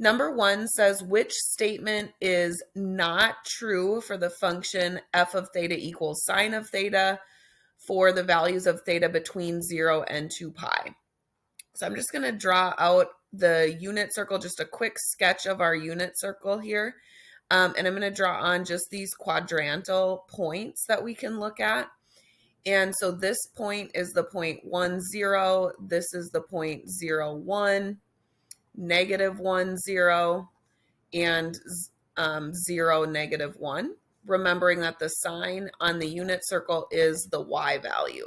Number one says which statement is not true for the function f of theta equals sine of theta for the values of theta between 0 and 2 pi. So I'm just going to draw out the unit circle, just a quick sketch of our unit circle here. Um, and I'm going to draw on just these quadrantal points that we can look at. And so this point is the point 1, 0. This is the point 0, 1, negative 1, 0, and um, 0, negative 1 remembering that the sine on the unit circle is the y value.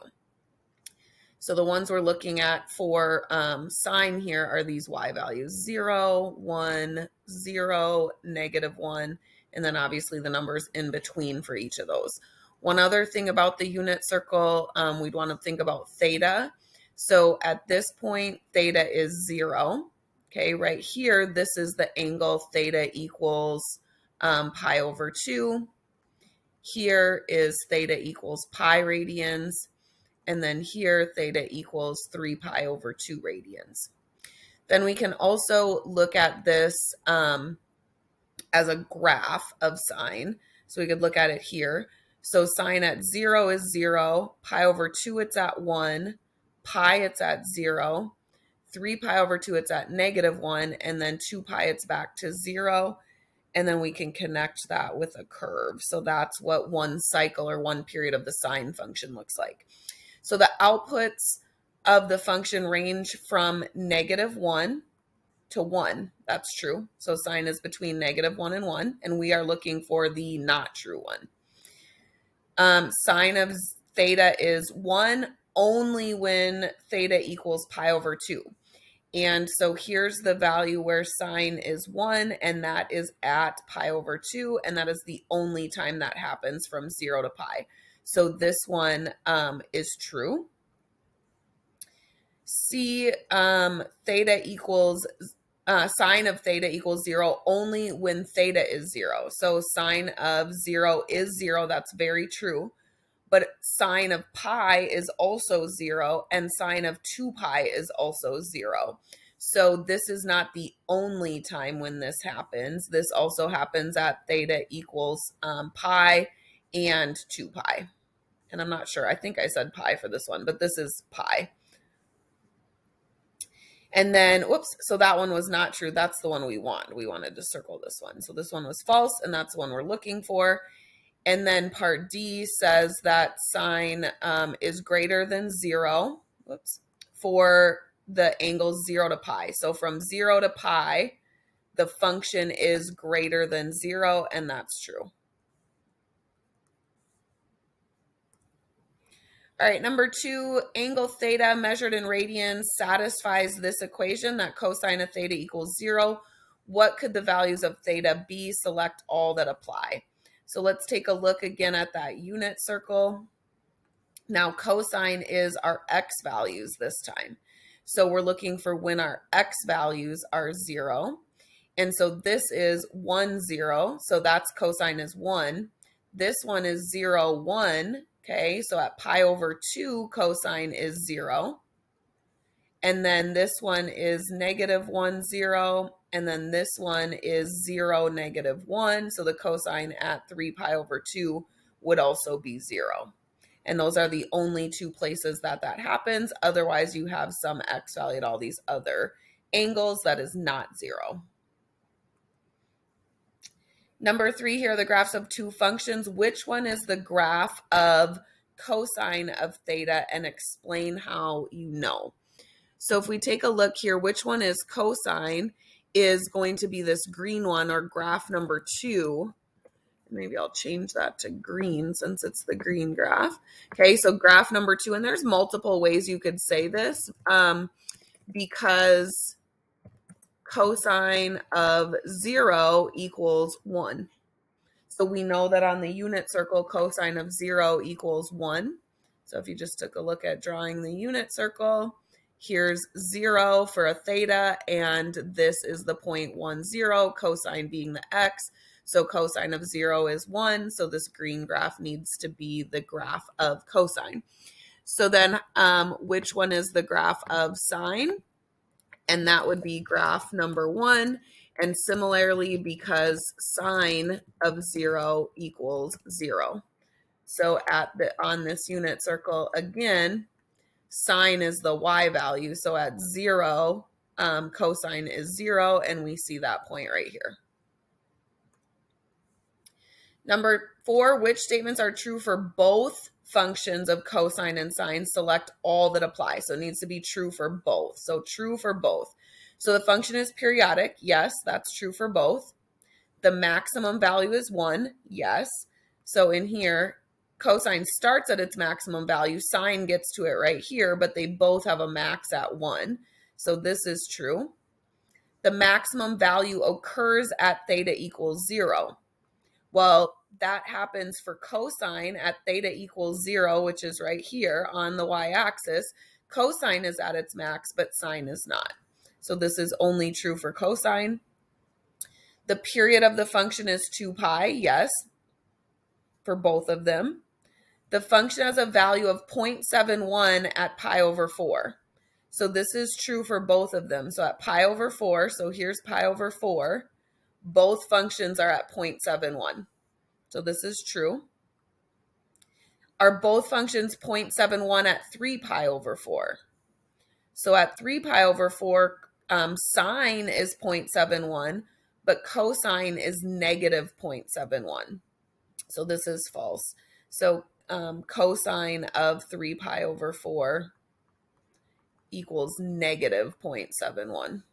So the ones we're looking at for um, sine here are these y values, 0, 1, 0, negative 1, and then obviously the numbers in between for each of those. One other thing about the unit circle, um, we'd want to think about theta. So at this point, theta is 0. Okay, right here, this is the angle theta equals um, pi over 2. Here is theta equals pi radians. And then here, theta equals 3 pi over 2 radians. Then we can also look at this um, as a graph of sine. So we could look at it here. So sine at 0 is 0. Pi over 2, it's at 1. Pi, it's at 0. 3 pi over 2, it's at negative 1. And then 2 pi, it's back to 0 and then we can connect that with a curve. So that's what one cycle or one period of the sine function looks like. So the outputs of the function range from negative 1 to 1. That's true. So sine is between negative 1 and 1, and we are looking for the not true one. Um, sine of theta is 1 only when theta equals pi over 2. And so here's the value where sine is 1, and that is at pi over 2, and that is the only time that happens from 0 to pi. So this one um, is true. C um, theta equals, uh, sine of theta equals 0 only when theta is 0. So sine of 0 is 0. That's very true but sine of pi is also zero and sine of 2 pi is also zero. So this is not the only time when this happens. This also happens at theta equals um, pi and 2 pi. And I'm not sure. I think I said pi for this one, but this is pi. And then, whoops, so that one was not true. That's the one we want. We wanted to circle this one. So this one was false, and that's the one we're looking for. And then part D says that sine um, is greater than zero whoops, for the angle zero to pi. So from zero to pi, the function is greater than zero, and that's true. All right, number two, angle theta measured in radians satisfies this equation that cosine of theta equals zero. What could the values of theta be? Select all that apply. So let's take a look again at that unit circle. Now cosine is our x values this time. So we're looking for when our x values are zero. And so this is 1, 0. So that's cosine is 1. This one is 0, 1. Okay, so at pi over 2, cosine is 0. And then this one is negative 1, 0. And then this one is 0, negative 1. So the cosine at 3 pi over 2 would also be 0. And those are the only two places that that happens. Otherwise, you have some x value at all these other angles that is not 0. Number three here, the graphs of two functions. Which one is the graph of cosine of theta and explain how you know? So if we take a look here, which one is cosine? is going to be this green one or graph number two. Maybe I'll change that to green since it's the green graph. Okay, so graph number two, and there's multiple ways you could say this um, because cosine of zero equals one. So we know that on the unit circle, cosine of zero equals one. So if you just took a look at drawing the unit circle, Here's zero for a theta, and this is the 0.10, cosine being the x. So cosine of zero is one. So this green graph needs to be the graph of cosine. So then um, which one is the graph of sine? And that would be graph number one. And similarly, because sine of zero equals zero. So at the on this unit circle, again, sine is the y value. So at zero, um, cosine is zero, and we see that point right here. Number four, which statements are true for both functions of cosine and sine? Select all that apply. So it needs to be true for both. So true for both. So the function is periodic. Yes, that's true for both. The maximum value is one. Yes. So in here, cosine starts at its maximum value. Sine gets to it right here, but they both have a max at one. So this is true. The maximum value occurs at theta equals zero. Well, that happens for cosine at theta equals zero, which is right here on the y-axis. Cosine is at its max, but sine is not. So this is only true for cosine. The period of the function is 2 pi, yes, for both of them. The function has a value of 0.71 at pi over 4. So this is true for both of them. So at pi over 4, so here's pi over 4, both functions are at 0.71. So this is true. Are both functions 0.71 at 3 pi over 4? So at 3 pi over 4, um, sine is 0.71, but cosine is negative 0.71. So this is false. So um, cosine of 3 pi over 4 equals negative 0.71.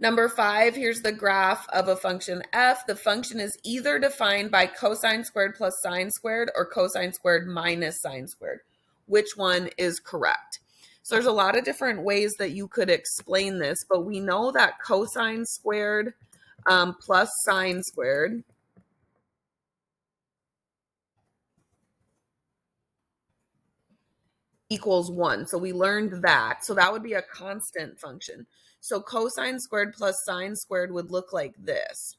Number five, here's the graph of a function f. The function is either defined by cosine squared plus sine squared or cosine squared minus sine squared. Which one is correct? So there's a lot of different ways that you could explain this, but we know that cosine squared um, plus sine squared equals 1. So we learned that. So that would be a constant function. So cosine squared plus sine squared would look like this.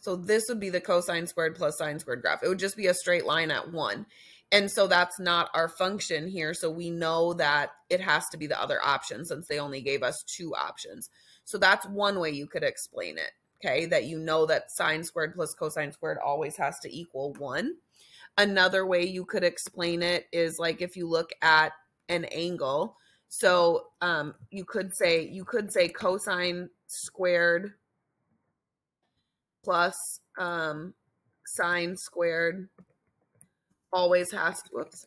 So this would be the cosine squared plus sine squared graph. It would just be a straight line at 1. And so that's not our function here. So we know that it has to be the other option since they only gave us two options. So that's one way you could explain it. Okay, that you know that sine squared plus cosine squared always has to equal 1. Another way you could explain it is like if you look at an angle. So um, you could say you could say cosine squared plus um, sine squared always has to, whoops,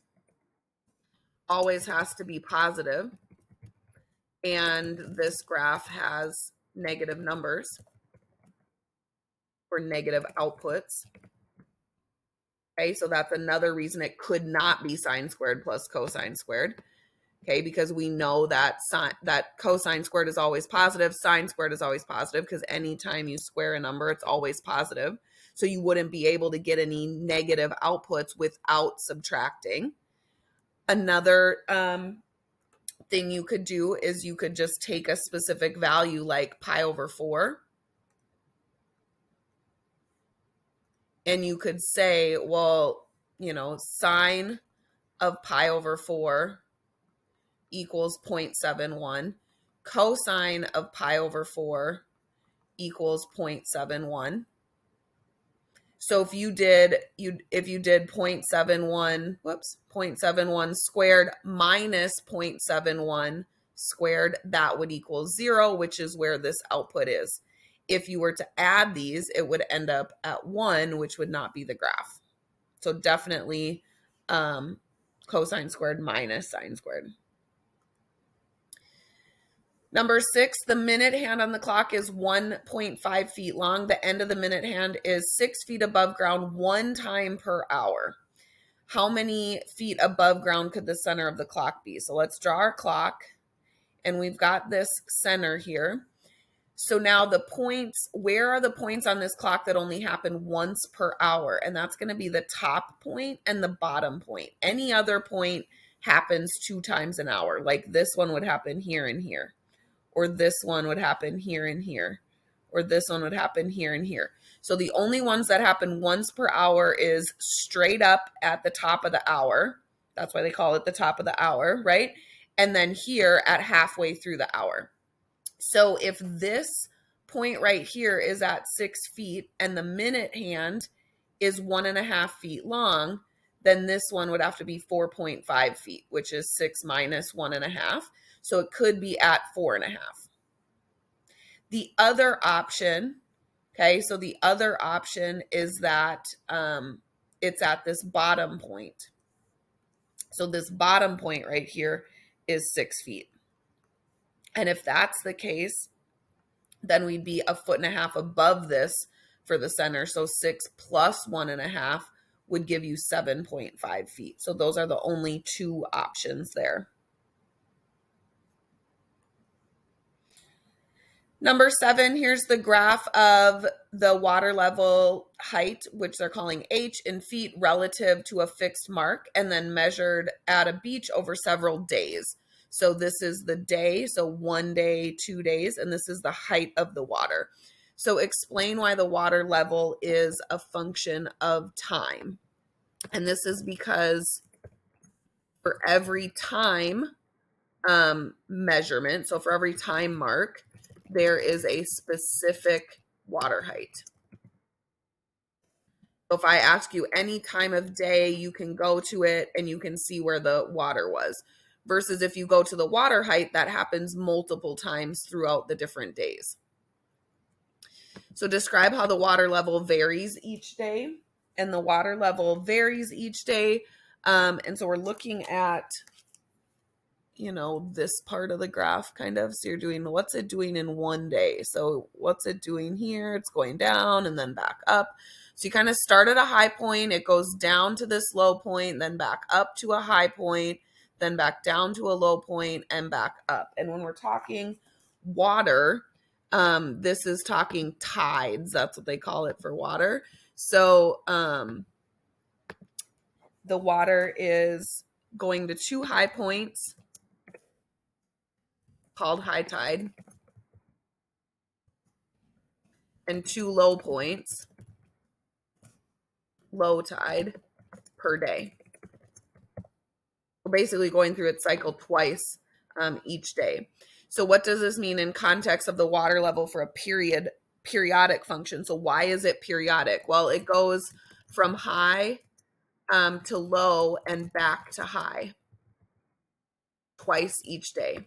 always has to be. And this graph has negative numbers or negative outputs. Okay, so that's another reason it could not be sine squared plus cosine squared. Okay, because we know that sine, that cosine squared is always positive, sine squared is always positive because anytime you square a number, it's always positive. So you wouldn't be able to get any negative outputs without subtracting. Another um, thing you could do is you could just take a specific value like pi over 4 and you could say, well, you know, sine of pi over 4 equals 0.71. Cosine of pi over 4 equals 0.71. So if you did you if you did 0.71, whoops, 0.71 squared minus 0.71 squared, that would equal 0, which is where this output is if you were to add these, it would end up at one, which would not be the graph. So definitely um, cosine squared minus sine squared. Number six, the minute hand on the clock is 1.5 feet long. The end of the minute hand is six feet above ground one time per hour. How many feet above ground could the center of the clock be? So let's draw our clock. And we've got this center here. So now the points, where are the points on this clock that only happen once per hour? And that's going to be the top point and the bottom point. Any other point happens two times an hour. Like this one would happen here and here, or this one would happen here and here, or this one would happen here and here. So the only ones that happen once per hour is straight up at the top of the hour. That's why they call it the top of the hour, right? And then here at halfway through the hour. So if this point right here is at six feet and the minute hand is one and a half feet long, then this one would have to be 4.5 feet, which is six minus one and a half. So it could be at four and a half. The other option, okay, so the other option is that um, it's at this bottom point. So this bottom point right here is six feet. And if that's the case, then we'd be a foot and a half above this for the center. So six plus one and a half would give you 7.5 feet. So those are the only two options there. Number seven, here's the graph of the water level height, which they're calling H in feet relative to a fixed mark, and then measured at a beach over several days. So this is the day, so one day, two days, and this is the height of the water. So explain why the water level is a function of time. And this is because for every time um, measurement, so for every time mark, there is a specific water height. So if I ask you any time of day, you can go to it and you can see where the water was. Versus if you go to the water height, that happens multiple times throughout the different days. So describe how the water level varies each day. And the water level varies each day. Um, and so we're looking at you know, this part of the graph kind of. So you're doing what's it doing in one day? So what's it doing here? It's going down and then back up. So you kind of start at a high point, it goes down to this low point, then back up to a high point, then back down to a low point and back up. And when we're talking water, um, this is talking tides. That's what they call it for water. So um, the water is going to two high points called high tide and two low points, low tide per day. We're basically going through its cycle twice um, each day. So what does this mean in context of the water level for a period periodic function? So why is it periodic? Well, it goes from high um, to low and back to high twice each day.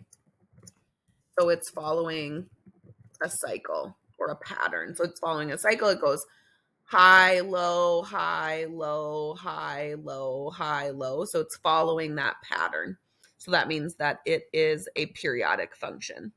So it's following a cycle or a pattern. So it's following a cycle. It goes high, low, high, low, high, low, high, low. So it's following that pattern. So that means that it is a periodic function.